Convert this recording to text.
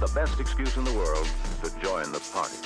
the best excuse in the world to join the party.